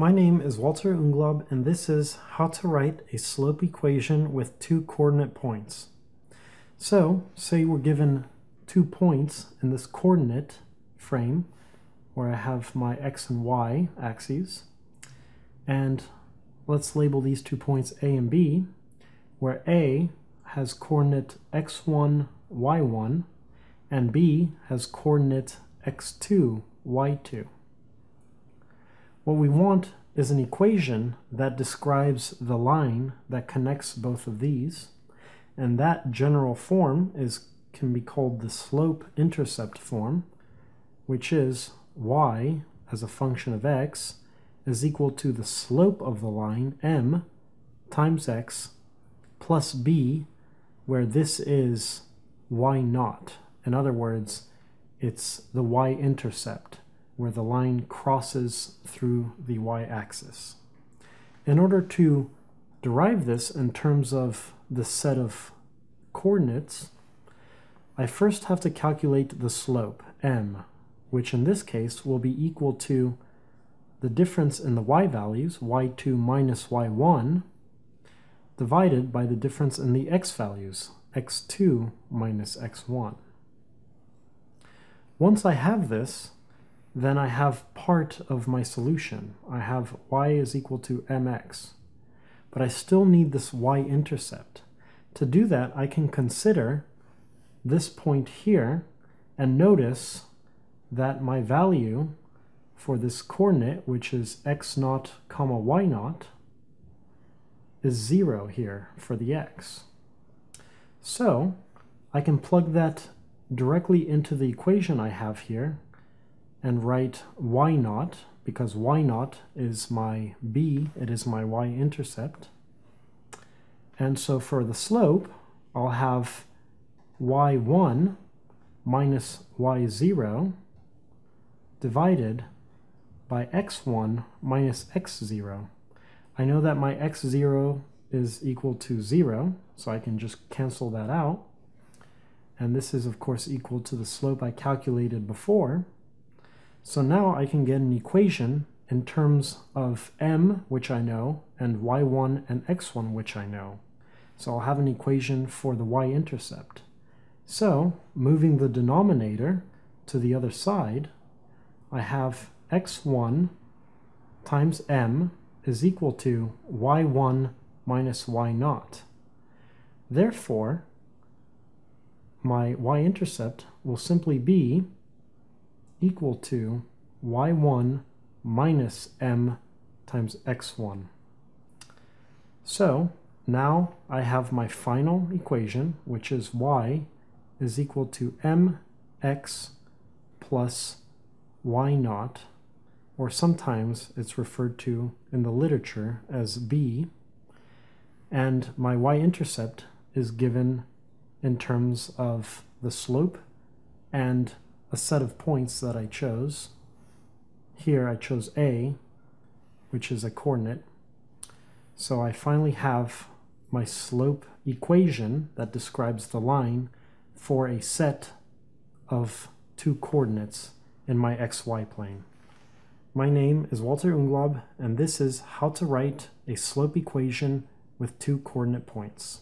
My name is Walter Unglaub and this is how to write a slope equation with two coordinate points. So, say we're given two points in this coordinate frame where I have my x and y axes and let's label these two points A and B where A has coordinate x1, y1 and B has coordinate x2, y2. What we want is an equation that describes the line that connects both of these, and that general form is can be called the slope-intercept form, which is y as a function of x is equal to the slope of the line m times x plus b, where this is y naught. In other words, it's the y-intercept where the line crosses through the y-axis. In order to derive this in terms of the set of coordinates, I first have to calculate the slope, m, which in this case will be equal to the difference in the y values, y2 minus y1, divided by the difference in the x values, x2 minus x1. Once I have this, then I have part of my solution. I have y is equal to mx, but I still need this y-intercept. To do that, I can consider this point here and notice that my value for this coordinate, which is x naught comma y naught, is 0 here for the x. So I can plug that directly into the equation I have here and write y naught, because y naught is my b, it is my y-intercept. And so for the slope, I'll have y1 minus y0 divided by x1 minus x0. I know that my x0 is equal to 0, so I can just cancel that out. And this is, of course, equal to the slope I calculated before. So now I can get an equation in terms of m, which I know, and y1 and x1, which I know. So I'll have an equation for the y-intercept. So, moving the denominator to the other side, I have x1 times m is equal to y1 minus y0. Therefore, my y-intercept will simply be equal to y1 minus m times x1. So now I have my final equation, which is y is equal to mx plus y naught, or sometimes it's referred to in the literature as b, and my y-intercept is given in terms of the slope and a set of points that I chose. Here I chose A, which is a coordinate. So I finally have my slope equation that describes the line for a set of two coordinates in my xy plane. My name is Walter Unglaub, and this is how to write a slope equation with two coordinate points.